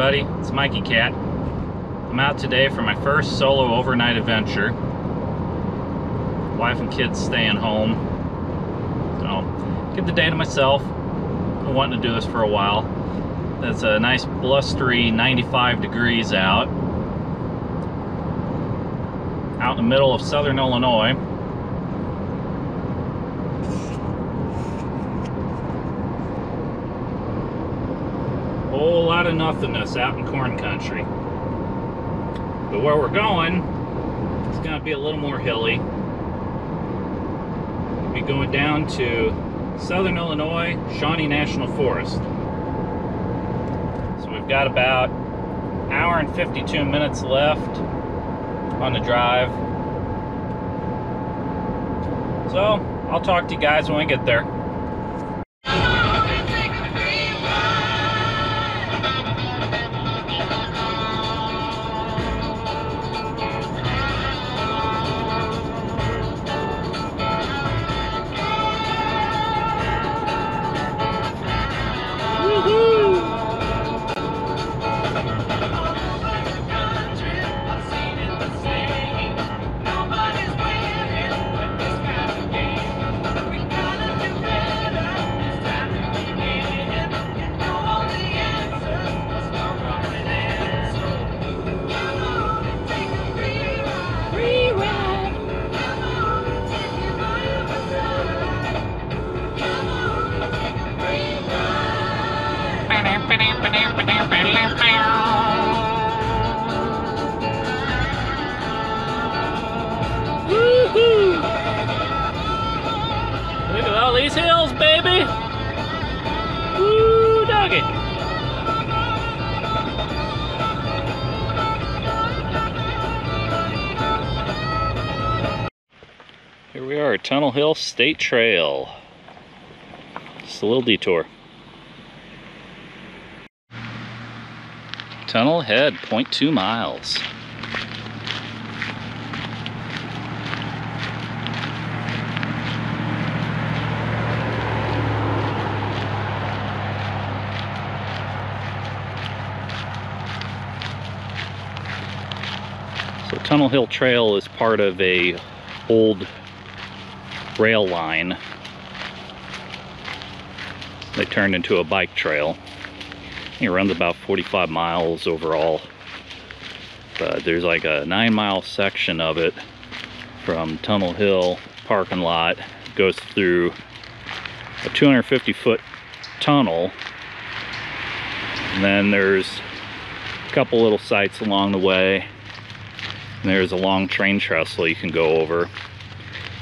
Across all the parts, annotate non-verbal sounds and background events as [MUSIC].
everybody, it's Mikey Cat. I'm out today for my first solo overnight adventure. Wife and kids staying home. So, get the day to myself. Been wanting to do this for a while. It's a nice blustery 95 degrees out. Out in the middle of southern Illinois. Whole lot of nothingness out in corn country. But where we're going, it's going to be a little more hilly. We'll be going down to southern Illinois, Shawnee National Forest. So we've got about hour and 52 minutes left on the drive. So I'll talk to you guys when we get there. State Trail. Just a little detour. Tunnel ahead, 0.2 miles. So Tunnel Hill Trail is part of a old rail line they turned into a bike trail. It runs about 45 miles overall. But there's like a nine mile section of it from Tunnel Hill parking lot. Goes through a 250 foot tunnel. And then there's a couple little sites along the way. And there's a long train trestle you can go over.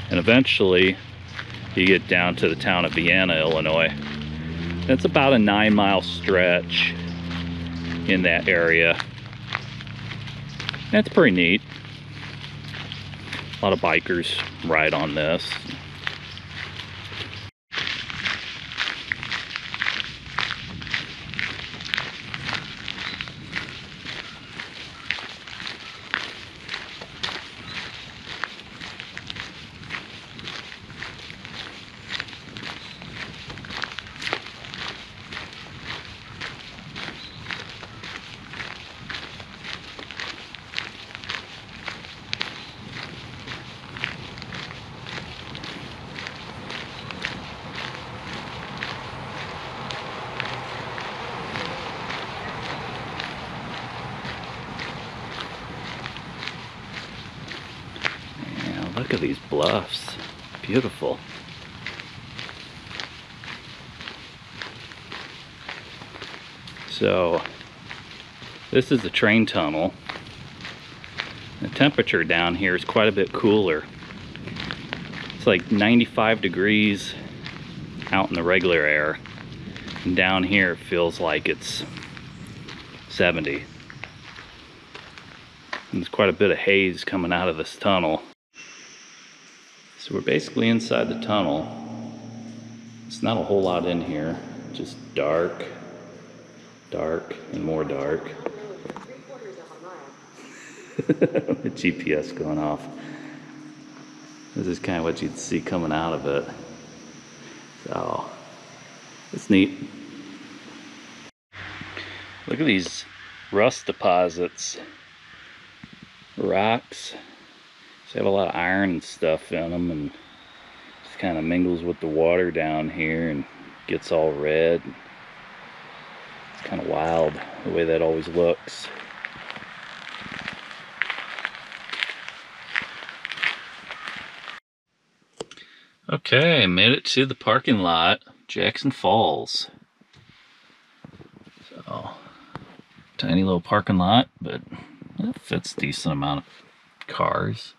And eventually you get down to the town of Vienna, Illinois. It's about a nine mile stretch in that area. That's pretty neat. A lot of bikers ride on this. Yeah, look at these bluffs. Beautiful. So, this is the train tunnel. The temperature down here is quite a bit cooler. It's like 95 degrees out in the regular air. And down here it feels like it's 70. And there's quite a bit of haze coming out of this tunnel. So we're basically inside the tunnel. It's not a whole lot in here, just dark, dark, and more dark. [LAUGHS] the GPS going off. This is kind of what you'd see coming out of it. So, it's neat. Look at these rust deposits. Rocks. They have a lot of iron and stuff in them and just kind of mingles with the water down here and gets all red. It's kind of wild the way that always looks. Okay, made it to the parking lot, Jackson Falls. So, tiny little parking lot, but it fits decent amount of cars.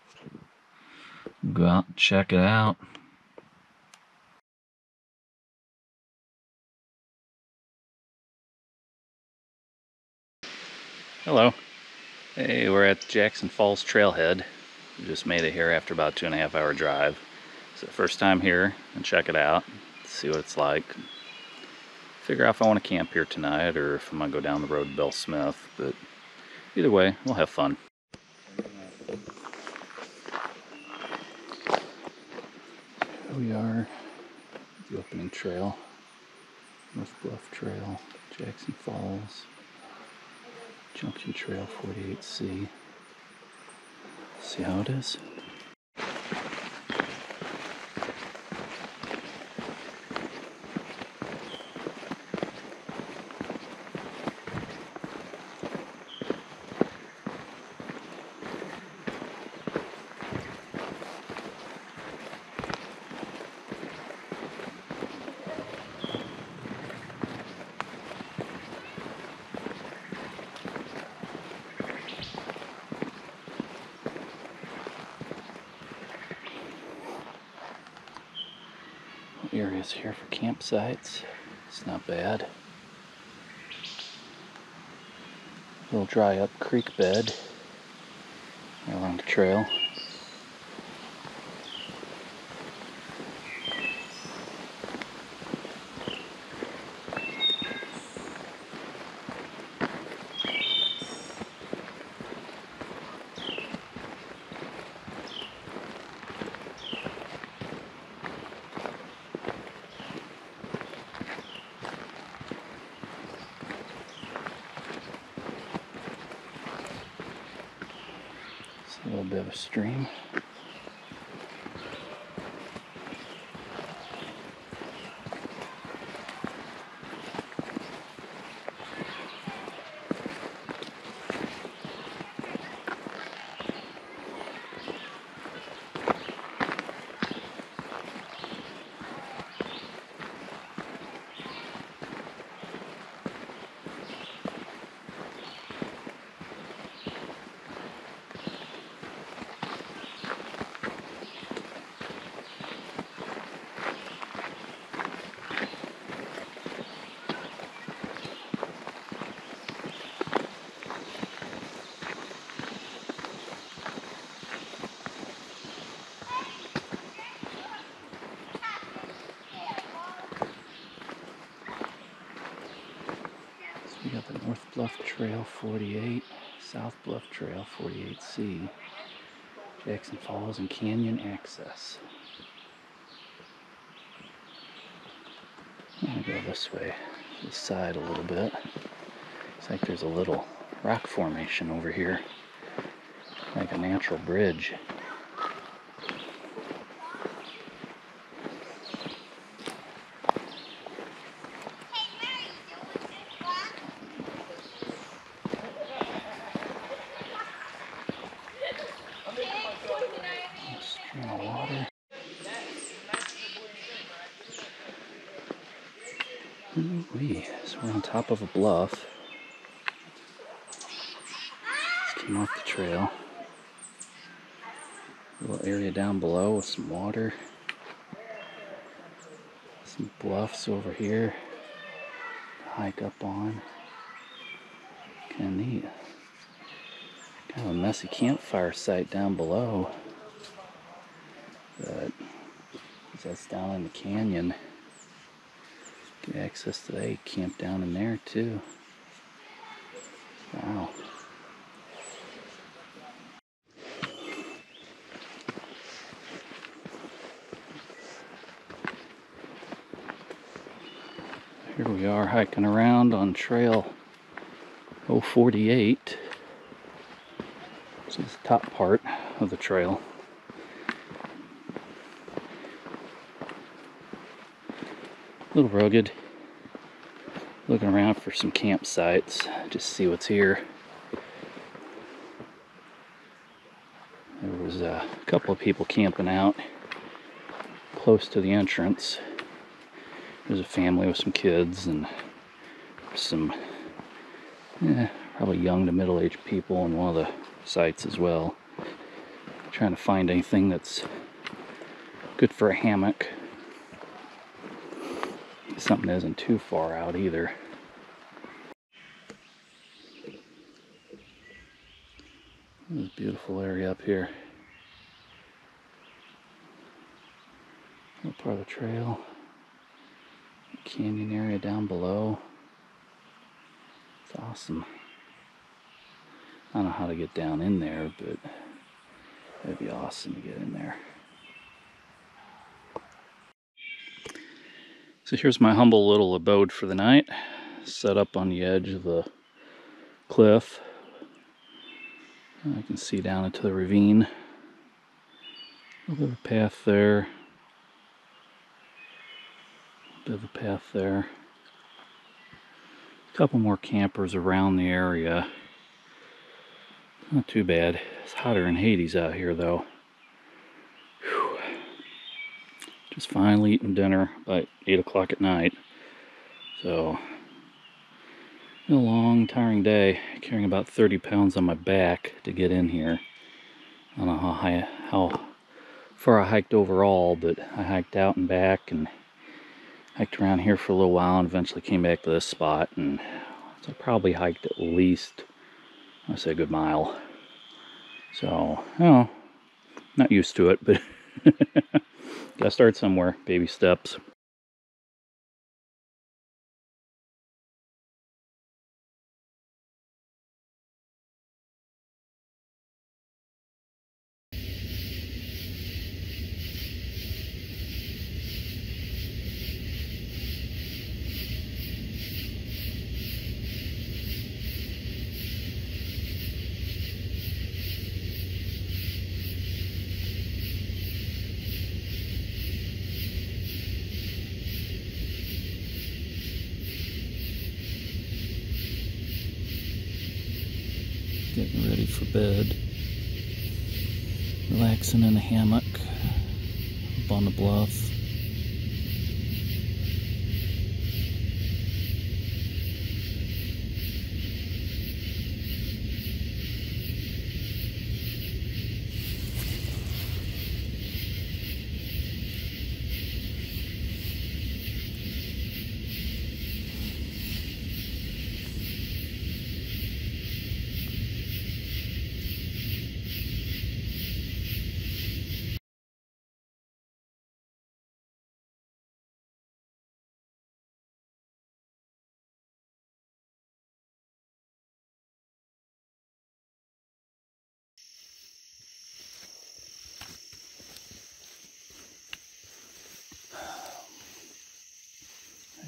Go out and check it out. Hello. Hey, we're at Jackson Falls Trailhead. We just made it here after about two and a half hour drive. The first time here and check it out, see what it's like. Figure out if I want to camp here tonight or if I'm going to go down the road to Bell Smith. But either way, we'll have fun. Here we are, the opening trail, North Bluff Trail, Jackson Falls, Junction Trail 48C. See how it is? areas here It's not bad. Little dry up creek bed along the trail. a little bit of a stream. We got the North Bluff Trail 48, South Bluff Trail 48C, Jackson Falls and Canyon Access. I'm gonna go this way, this side a little bit. Looks like there's a little rock formation over here, like a natural bridge. Stream of water. Ooh-wee. So we're on of a bluff. Came off the trail. little area down below with some water. Some bluffs over here to hike up on. Kind of neat. Kind of a messy campfire site down below. But that's down in the canyon. Get access to that. Camp down in there too. Wow. Here we are hiking around on trail 048. This is the top part of the trail. Little rugged. Looking around for some campsites, just see what's here. There was a couple of people camping out close to the entrance. There's a family with some kids and some yeah, probably young to middle-aged people on one of the sites as well. Trying to find anything that's good for a hammock. Something isn't too far out either. This beautiful area up here. Little part of the trail. Canyon area down below. It's awesome. I don't know how to get down in there, but it'd be awesome to get in there. So here's my humble little abode for the night. Set up on the edge of the cliff. I can see down into the ravine. A little bit of a path there. A bit of a path there A couple more campers around the area. Not too bad. It's hotter in Hades out here though. Whew. Just finally eating dinner by 8 o'clock at night. So, a long, tiring day. Carrying about 30 pounds on my back to get in here. I don't know how, high, how far I hiked overall, but I hiked out and back and hiked around here for a little while and eventually came back to this spot and so I probably hiked at least I say a good mile so you know not used to it but [LAUGHS] [LAUGHS] gotta start somewhere. Baby steps bed. Relaxing in a hammock up on the bluff.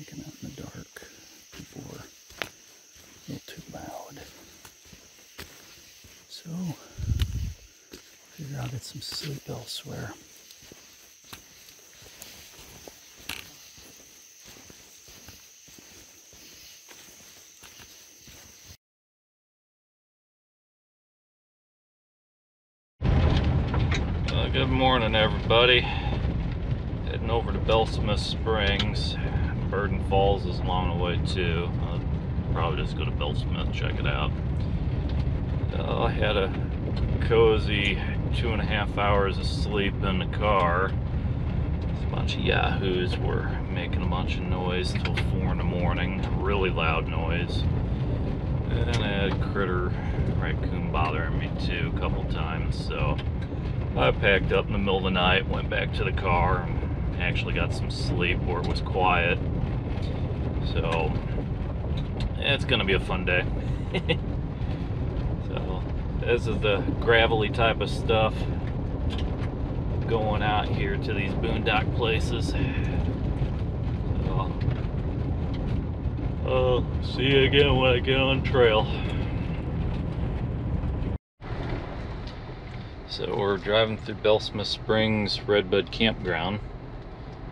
hiking out in the dark before a little too loud. So, figure I'll get some sleep elsewhere. Uh, good morning everybody heading over to Bell Smith Springs Burden Falls is along the way too. I'll probably just go to Bell Smith, check it out. Uh, I had a cozy two and a half hours of sleep in the car. A bunch of yahoos were making a bunch of noise till four in the morning, really loud noise. And I had a critter raccoon bothering me too a couple times, so I packed up in the middle of the night, went back to the car, and actually got some sleep where it was quiet. So, it's gonna be a fun day. [LAUGHS] this is the gravelly type of stuff going out here to these boondock places. So, Oh, see you again when I get on trail. So we're driving through Bell Smith Springs Redbud Campground.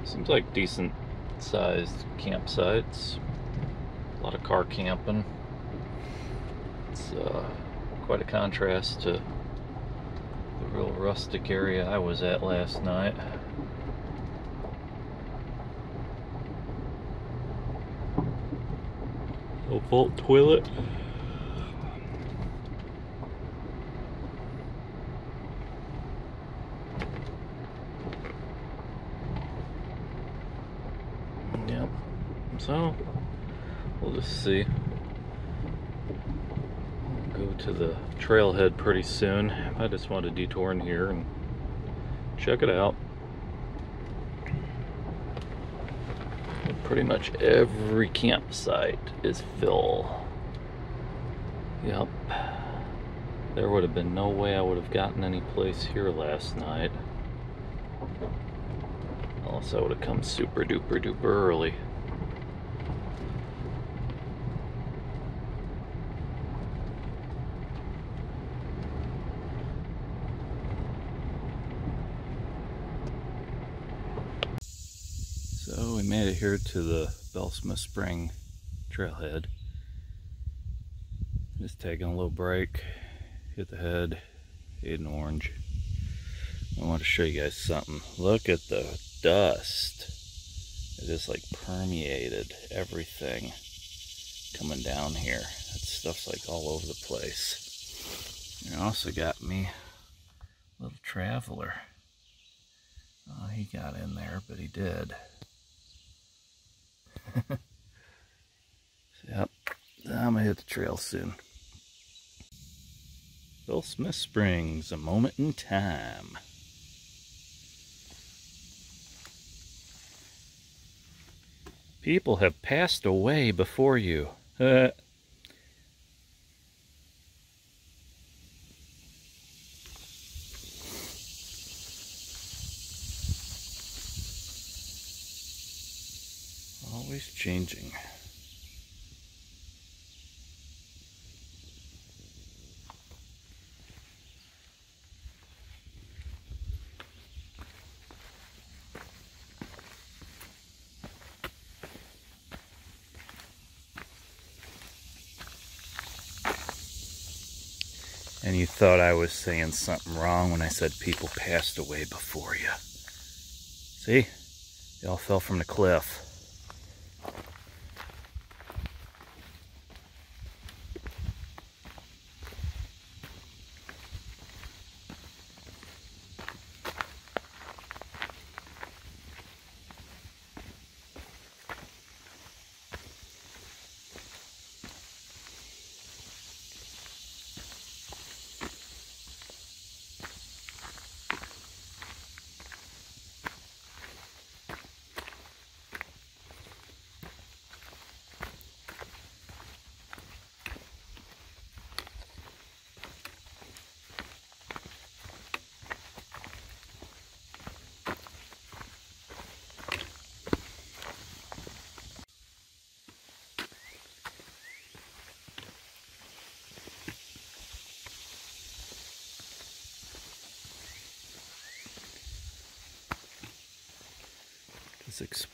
Seems like decent sized campsites. A lot of car camping. It's uh, quite a contrast to the real rustic area I was at last night. No vault toilet. Yep. So we'll just see. To the trailhead pretty soon. I just want to detour in here and check it out. Pretty much every campsite is full. Yep. There would have been no way I would have gotten any place here last night. Unless I would have come super duper duper early. So we made it here to the Bell Smith Spring trailhead. Just taking a little break, hit the head, an orange. I want to show you guys something. Look at the dust. It just like permeated everything coming down here. That stuff's like all over the place. And also got me a little traveler. Oh, he got in there, but he did. [LAUGHS] yep, I'm gonna hit the trail soon. Bell Smith Springs, a moment in time. People have passed away before you. Uh, always changing. And you thought I was saying something wrong when I said people passed away before you. See? They all fell from the cliff.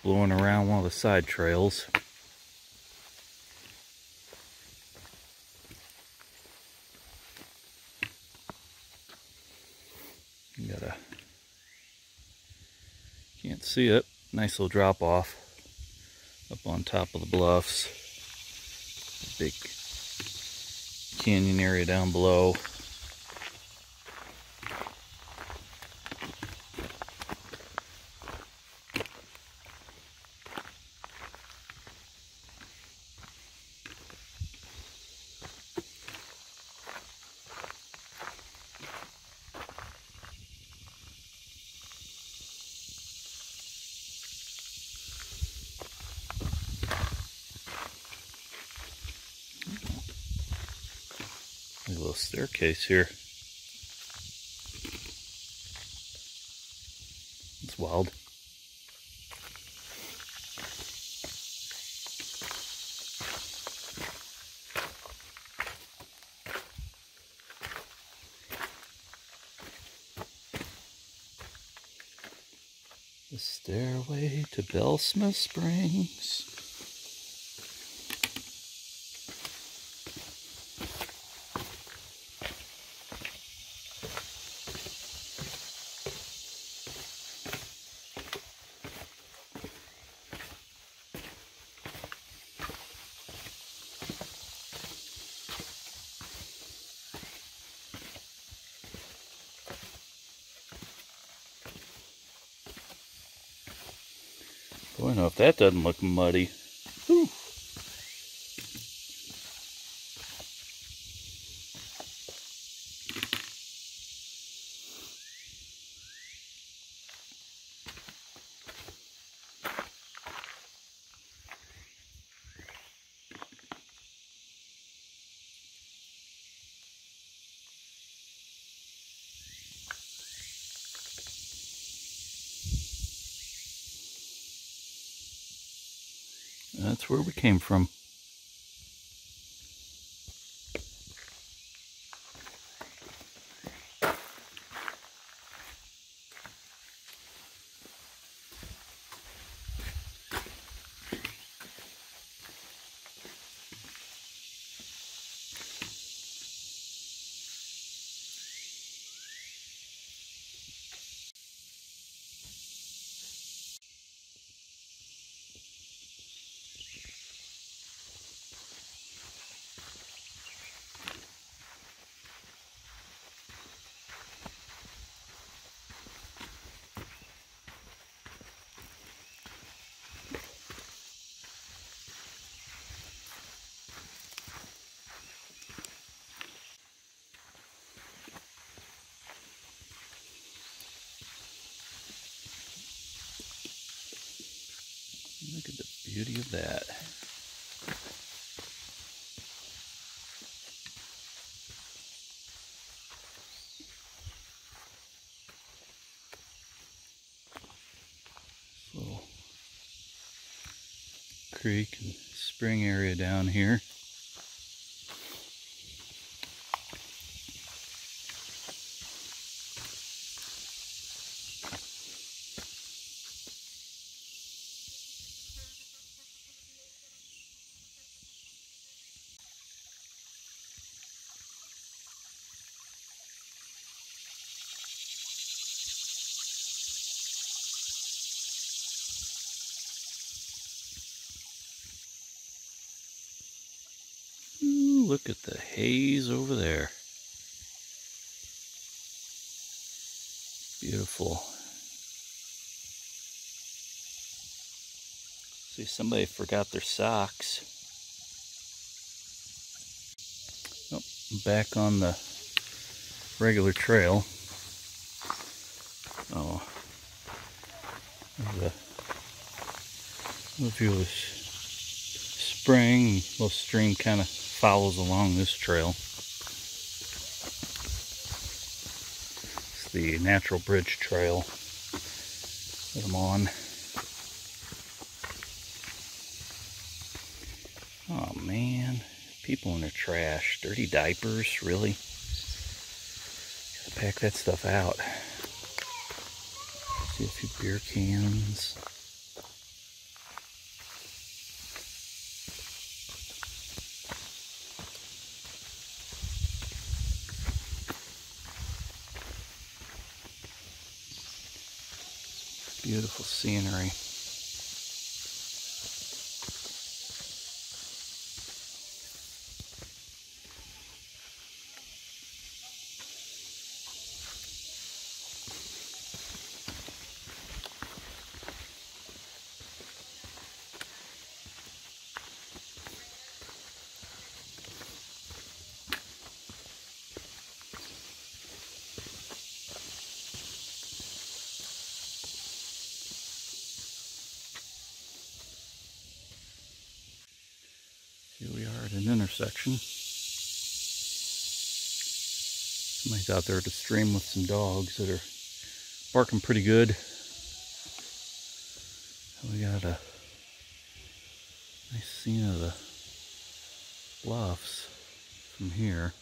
Exploring around one of the side trails. Got a can't see it. Nice little drop off up on top of the bluffs. Big canyon area down below. staircase here. It's wild. The stairway to Bell Smith Springs. That doesn't look muddy. That's where we came from. Look at the beauty of that. Little creek and spring area down here. Ooh, look at the haze over there. Beautiful. See, somebody forgot their socks. Oh, back on the regular trail. Oh, there's view of spring. Little stream kind of follows along this trail. It's the Natural Bridge Trail that I'm on. Oh man, people in their trash, dirty diapers, really? Gotta pack that stuff out. See a few beer cans. Beautiful scenery. Here we intersection. Somebody's out there at the stream with some dogs that are barking pretty good. We got a nice scene of the bluffs from here.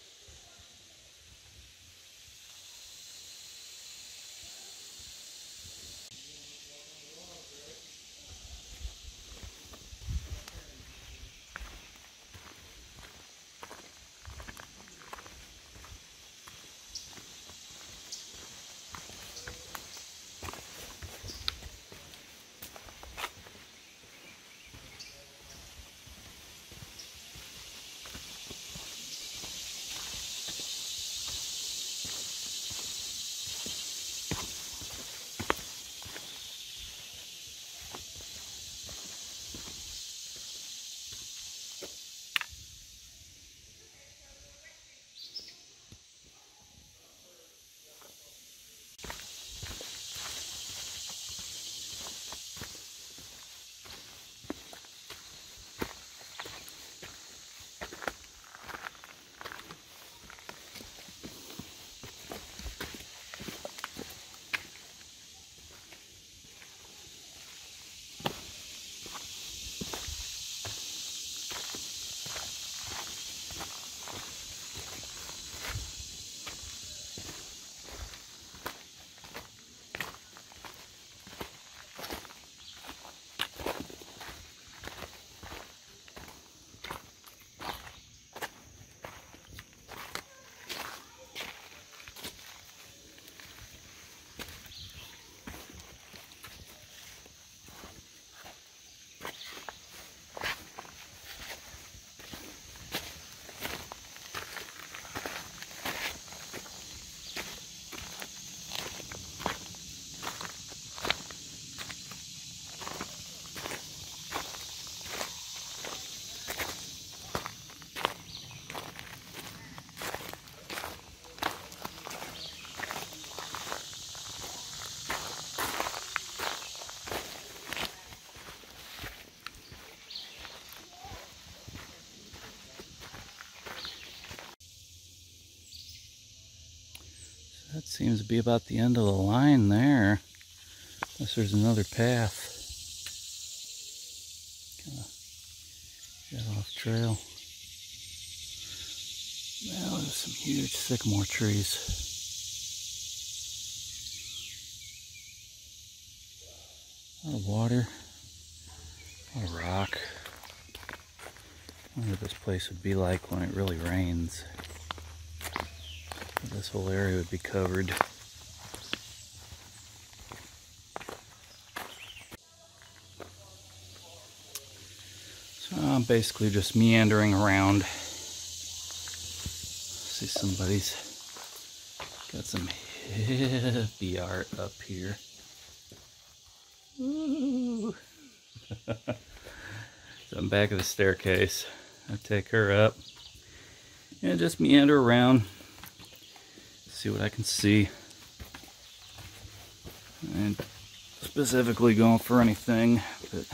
That seems to be about the end of the line there. Unless there's another path. Kind of get off trail. Now there's some huge sycamore trees. A lot of water, a lot of rock. I wonder what this place would be like when it really rains. This whole area would be covered. So I'm basically just meandering around. See somebody's got some hippie art up here. [LAUGHS] so I'm back of the staircase. I take her up and just meander around, see what I can see. And specifically going for anything, but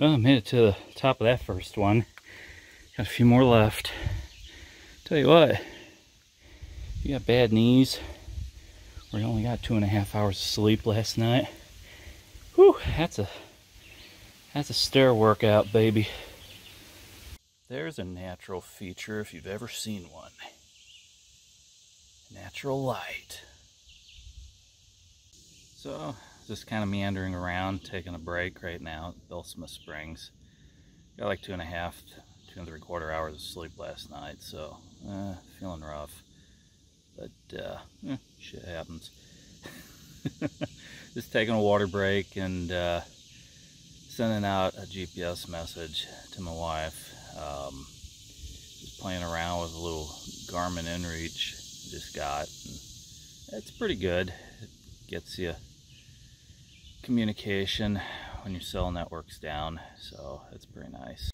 Well, I made it to the top of that first one. Got a few more left. Tell you what, you got bad knees, or you only got two and a half hours of sleep last night. Whew, that's a that's a stair workout, baby. There's a natural feature if you've ever seen one. Natural light. So, just kind of meandering around, taking a break right now at Bell Smith Springs. Got like two and a half, two and three quarter hours of sleep last night, so uh, feeling rough. But uh, eh, shit happens. [LAUGHS] just taking a water break and uh, sending out a GPS message to my wife. Um, just playing around with a little Garmin InReach just got. it's pretty good. It gets you communication when your cell network's down, so it's pretty nice.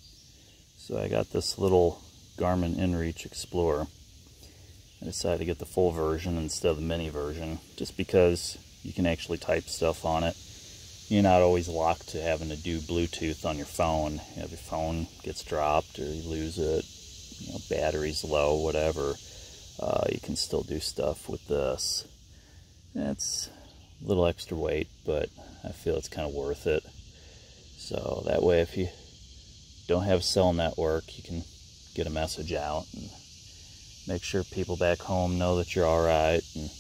So I got this little Garmin InReach Explorer. I decided to get the full version instead of the mini version, just because you can actually type stuff on it. You're not always locked to having to do Bluetooth on your phone. You know, if your phone gets dropped or you lose it, you know, battery's low, whatever, uh, you can still do stuff with this. It's a little extra weight, but I feel it's kind of worth it. So that way, if you don't have cell network, you can get a message out and make sure people back home know that you're all right. And.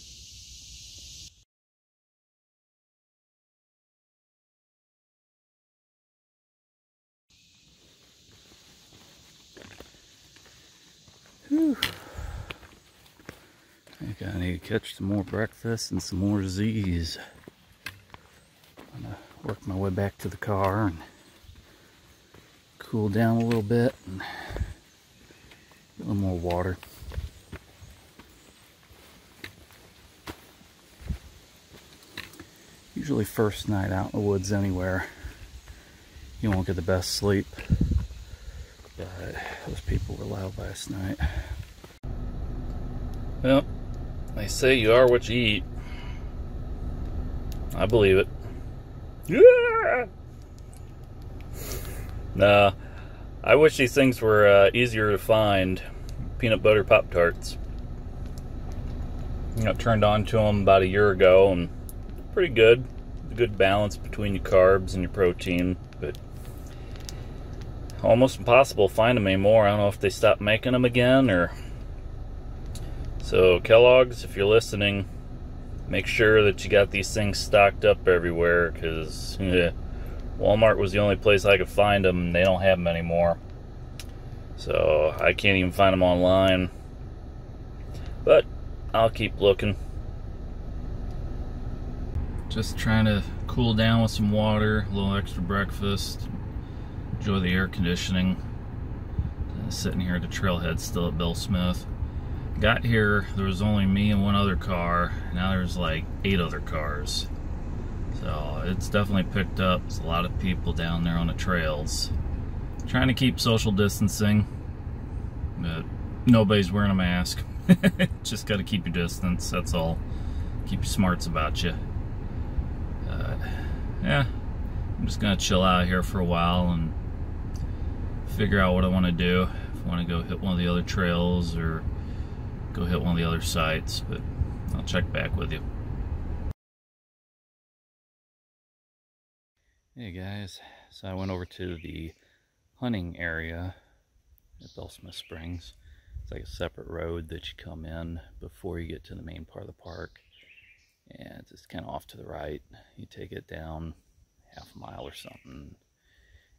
I think I need to catch some more breakfast and some more Z's. Work my way back to the car and cool down a little bit and get a little more water. Usually first night out in the woods anywhere, you won't get the best sleep. But those people were loud last night. Well, they say you are what you eat. I believe it. Yeah. Nah, I wish these things were uh, easier to find. Peanut butter Pop Tarts. You know, turned on to them about a year ago and pretty good. Good balance between your carbs and your protein, but almost impossible to find them anymore. I don't know if they stopped making them again or so Kellogg's, if you're listening, make sure that you got these things stocked up everywhere because yeah, Walmart was the only place I could find them. They don't have them anymore. So I can't even find them online. But I'll keep looking. Just trying to cool down with some water, a little extra breakfast, enjoy the air conditioning. Uh, sitting here at the trailhead still at Bell Smith got here there was only me and one other car now there's like eight other cars So it's definitely picked up. There's a lot of people down there on the trails. Trying to keep social distancing, but nobody's wearing a mask. [LAUGHS] Just got to keep your distance, that's all. Keep your smarts about you. Uh, yeah, I'm just gonna chill out here for a while and figure out what I want to do. If I want to go hit one of the other trails or go hit one of the other sites, but I'll check back with you. Hey guys, so I went over to the hunting area at Bell Smith Springs. It's like a separate road that you come in before you get to the main part of the park. And it's kind of off to the right. You take it down half a mile or something.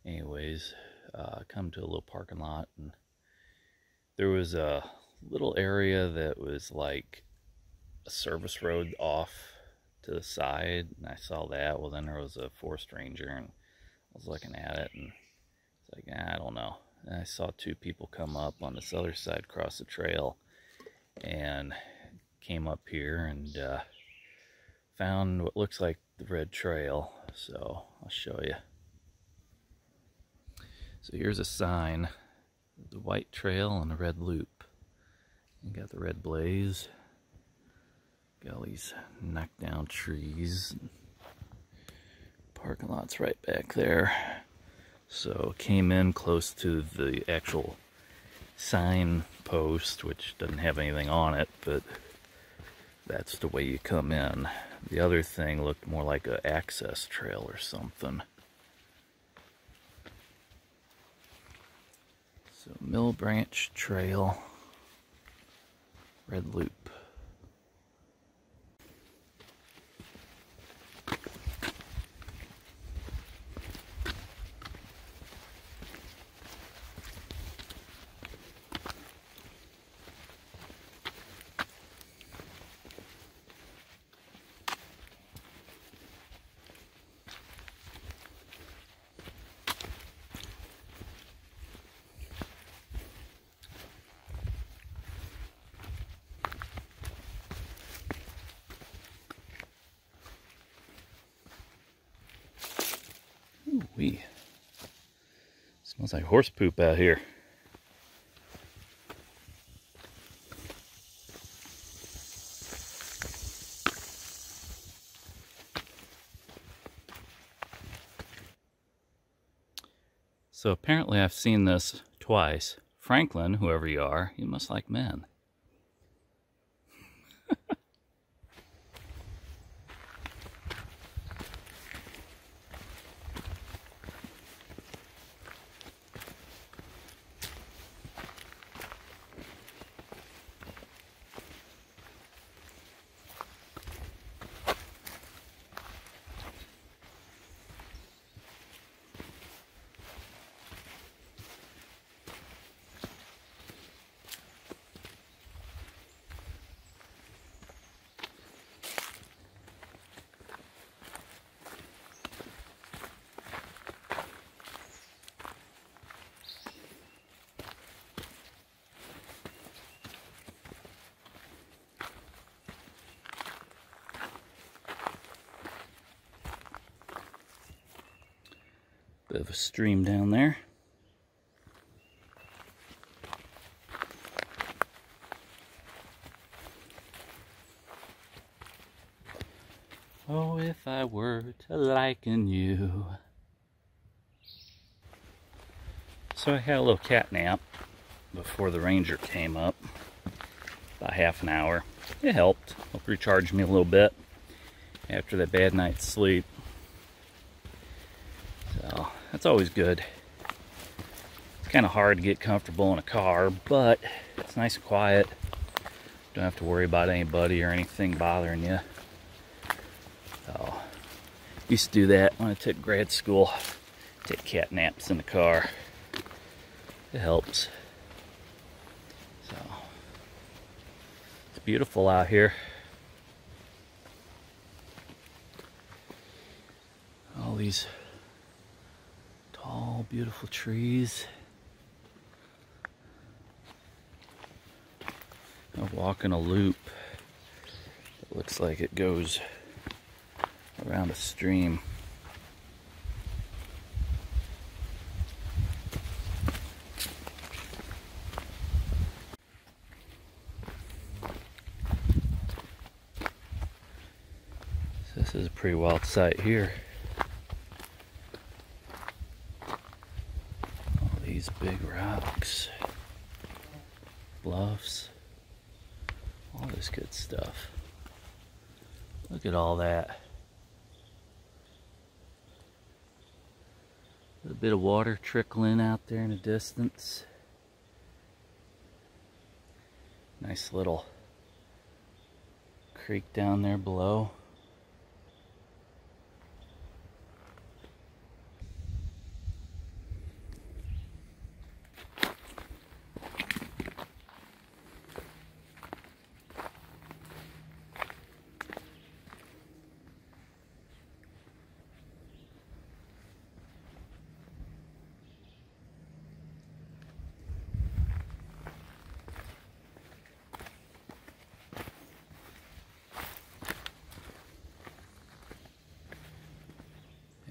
Anyways, uh, come to a little parking lot and there was a little area that was like a service road off to the side and I saw that. Well then there was a forest ranger and I was looking at it and it's like ah, I don't know. And I saw two people come up on this other side across the trail and came up here and uh, found what looks like the red trail. So I'll show you so here's a sign. The white trail and the red loop. You got the red blaze these knocked down trees parking lot's right back there so came in close to the actual sign post which doesn't have anything on it but that's the way you come in the other thing looked more like an access trail or something. So Mill Branch Trail, Red Loop. Like horse poop out here. So apparently I've seen this twice. Franklin, whoever you are, you must like men. Bit of a stream down there. Oh, if I were to liken you. So I had a little cat nap before the ranger came up. About half an hour. It helped. Helped recharge me a little bit after that bad night's sleep. Always good. It's kind of hard to get comfortable in a car, but it's nice and quiet. Don't have to worry about anybody or anything bothering you. So, used to do that when I took grad school. Take cat naps in the car. It helps. So, it's beautiful out here. All these tall, beautiful trees. I'm walking a loop. It looks like it goes around a stream. This is a pretty wild sight here. All these big rocks, bluffs, all this good stuff. Look at all that. A bit of water trickling out there in the distance. Nice little creek down there below.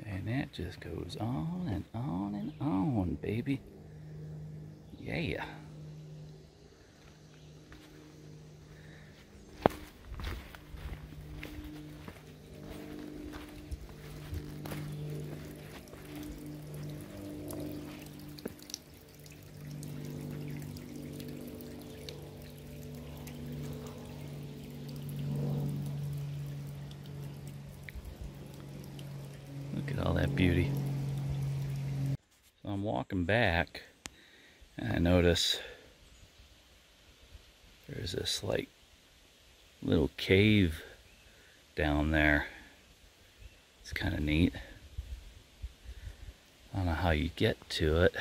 And that just on and on and on, baby. Yeah. Look at all that beauty. I'm walking back and I notice there's this like little cave down there. It's kind of neat. I don't know how you get to it.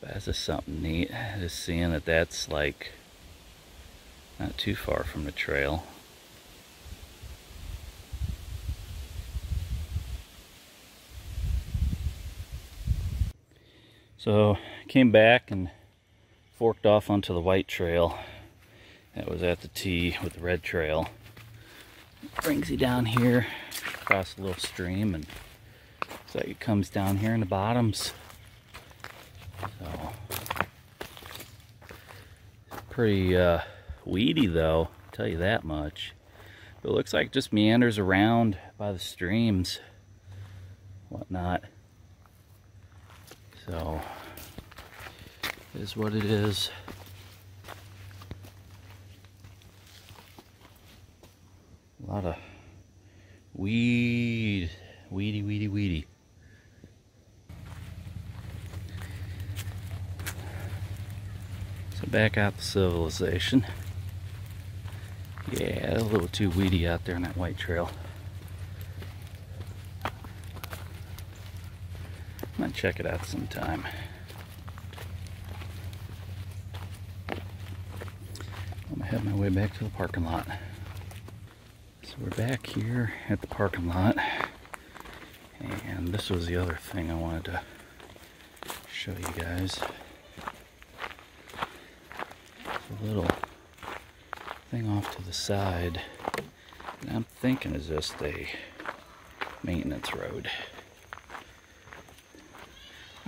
But that's just something neat. Just seeing that that's like not too far from the trail. So came back and forked off onto the white trail that was at the T with the red trail. Brings you down here across a little stream and so it comes down here in the bottoms. So pretty uh, weedy though, I'll tell you that much. But it looks like it just meanders around by the streams, whatnot. So, is what it is. A lot of weed, weedy, weedy, weedy. So back out to civilization. Yeah, a little too weedy out there on that white trail. Might check it out sometime. I'm gonna head my way back to the parking lot. So we're back here at the parking lot. And this was the other thing I wanted to show you guys. It's a little thing off to the side. And I'm thinking is just a maintenance road.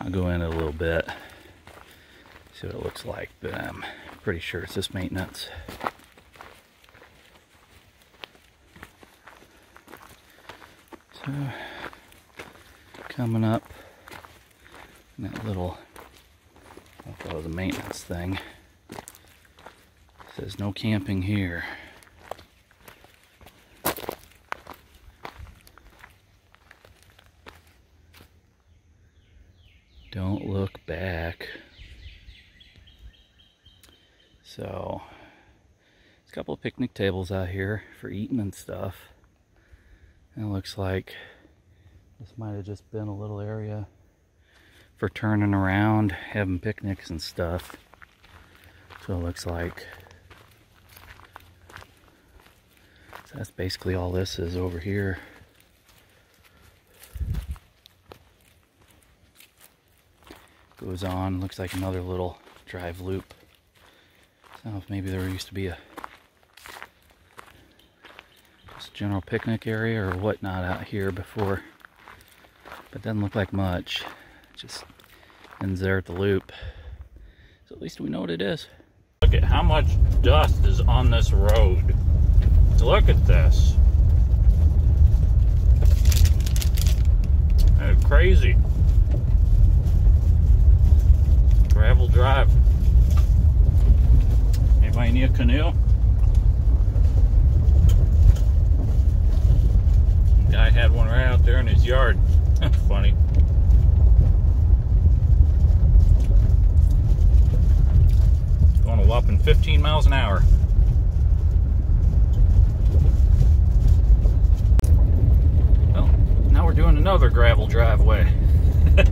I'll go in a little bit, see what it looks like, but I'm pretty sure it's just maintenance. So, coming up, that little, I thought it was a maintenance thing. It says no camping here. Don't look back. So, there's a couple of picnic tables out here for eating and stuff. And it looks like this might have just been a little area for turning around, having picnics and stuff. So it looks like. So that's basically all this is over here. goes on looks like another little drive loop I don't know if maybe there used to be a general picnic area or whatnot out here before. But doesn't look like much. It just ends there at the loop. So at least we know what it is. Look at how much dust is on this road. Look at this. That's crazy. Gravel drive. Anybody need a canoe? Guy had one right out there in his yard. [LAUGHS] Funny. Going a whopping 15 miles an hour. Well, now we're doing another gravel driveway. [LAUGHS]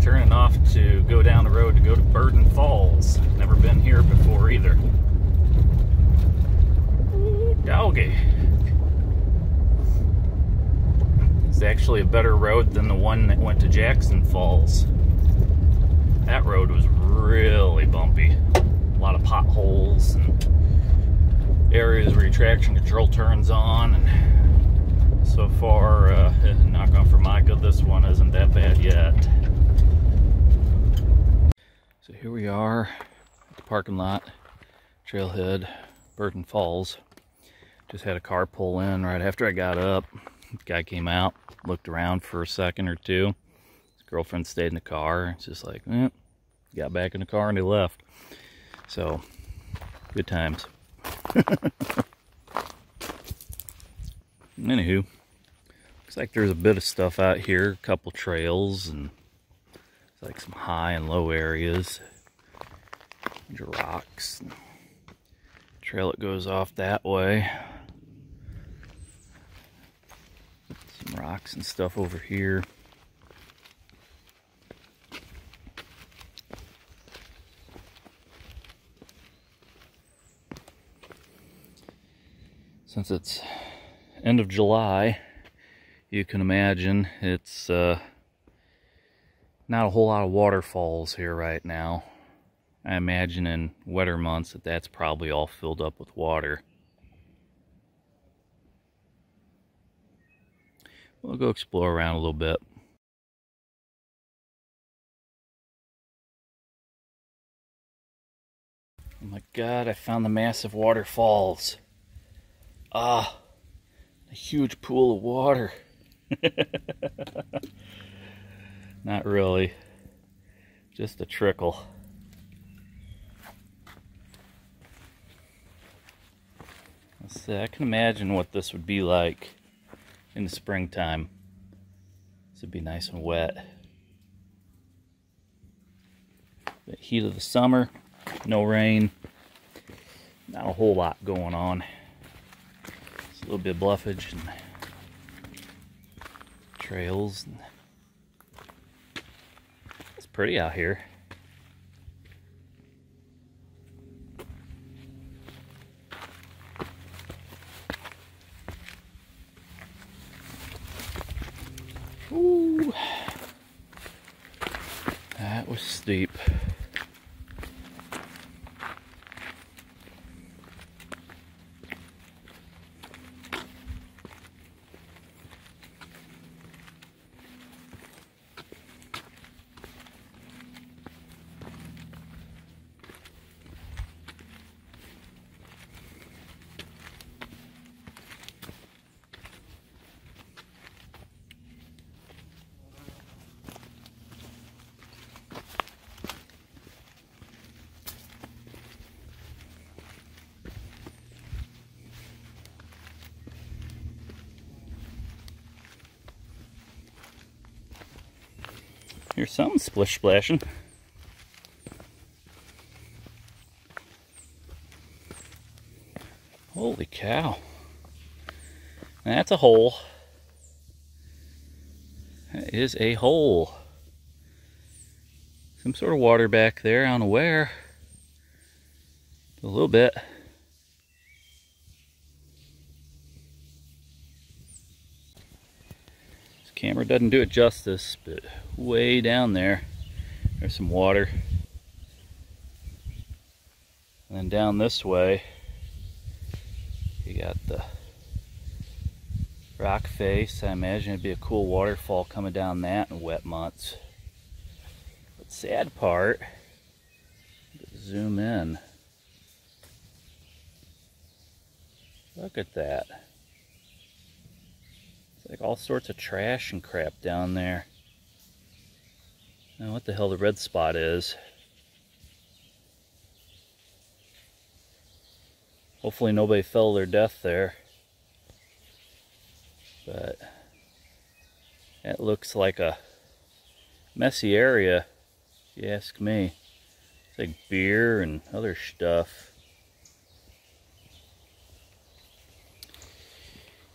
Turning off to go down the road to go to Burden Falls. Never been here before either. Doggy. It's actually a better road than the one that went to Jackson Falls. That road was really bumpy. A lot of potholes and areas where your traction control turns on. And so far, uh, [LAUGHS] knock on Formica, this one isn't that bad yet. So here we are at the parking lot, trailhead, Burden Falls. Just had a car pull in right after I got up. Guy came out, looked around for a second or two. His girlfriend stayed in the car. It's just like, eh, got back in the car and he left. So, good times. [LAUGHS] Anywho, looks like there's a bit of stuff out here, a couple trails and like some high and low areas. Rocks. Trail that goes off that way. Some rocks and stuff over here. since it's end of July, you can imagine it's uh, not a whole lot of waterfalls here right now. I imagine in wetter months that that's probably all filled up with water. We'll go explore around a little bit. Oh my god, I found the massive waterfalls. Ah, a huge pool of water. [LAUGHS] Not really, just a trickle. Let's see, I can imagine what this would be like in the springtime. This would be nice and wet. The heat of the summer, no rain, not a whole lot going on a little bit of bluffage and trails. It's pretty out here. Ooh, that something splish splashing. Holy cow. That's a hole. That is a hole. Some sort of water back there, I don't know where. A little bit. Doesn't do it justice, but way down there, there's some water. And then down this way, You got the rock face. I imagine it'd be a cool waterfall coming down that in wet months. But sad part, zoom in. Look at that. It's like all sorts of trash and crap down there. Now what the hell the red spot is. Hopefully nobody fell their death there. But it looks like a messy area, if you ask me. It's like beer and other stuff.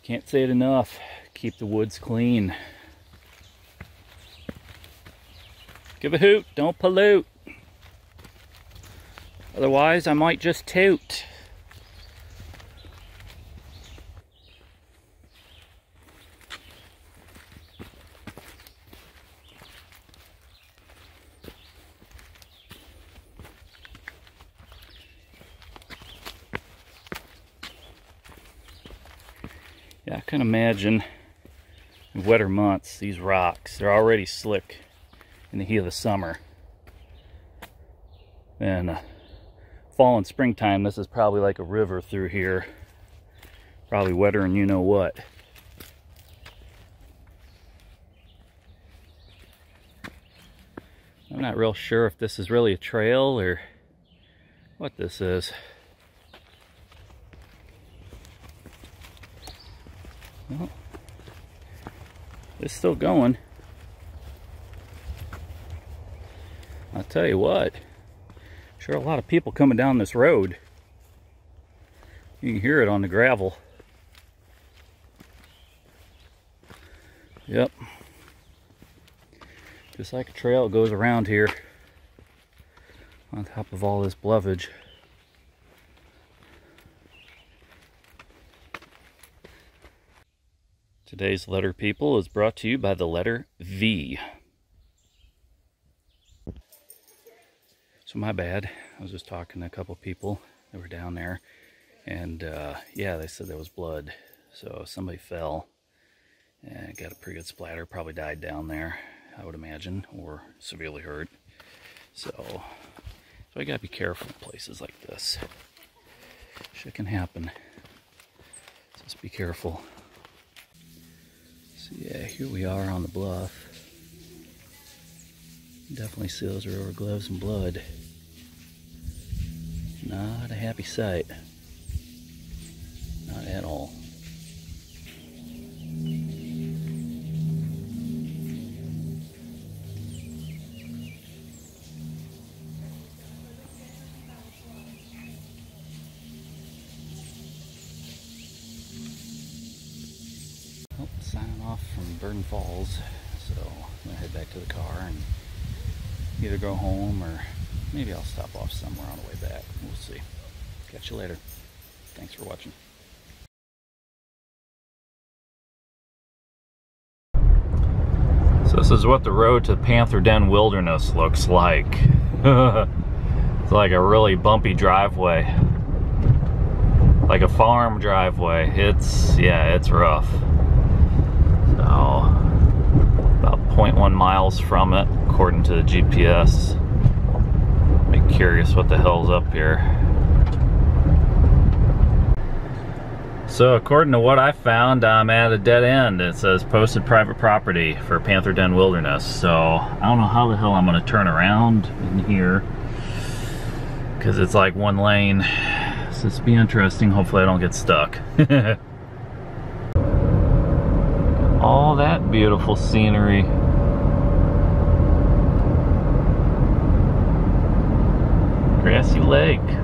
Can't say it enough. Keep the woods clean. Give a hoot, don't pollute. Otherwise, I might just toot. Yeah, I can imagine in wetter months, these rocks, they're already slick in the heat of the summer. And uh, fall and springtime, this is probably like a river through here. Probably wetter than you know what. I'm not real sure if this is really a trail or what this is. It's still going. I'll tell you what, sure a lot of people coming down this road. You can hear it on the gravel. Yep. Just like a trail, goes around here on top of all this bluffage. Today's letter, people, is brought to you by the letter V. So my bad. I was just talking to a couple people that were down there. And uh, yeah, they said there was blood. So somebody fell and got a pretty good splatter. Probably died down there, I would imagine, or severely hurt. So, so I gotta be careful in places like this. Shit can happen. Just be careful. So yeah, here we are on the bluff. Definitely seals those rubber gloves and blood. Not a happy sight. Not at all. Signing off from Burden Falls. So I'm gonna head back to the car and either go home or maybe I'll stop off somewhere on the way back. We'll see. Catch you later. Thanks for watching. So this is what the road to Panther Den Wilderness looks like. [LAUGHS] it's like a really bumpy driveway. Like a farm driveway. It's, yeah, it's rough. About 0.1 miles from it, according to the GPS. Be curious what the hell's up here. So according to what I found, I'm at a dead end. It says posted private property for Panther Den Wilderness. So I don't know how the hell I'm gonna turn around in here because it's like one lane. [SIGHS] So it's be interesting. Hopefully I don't get stuck. [LAUGHS] All that beautiful scenery. Grassy Lake.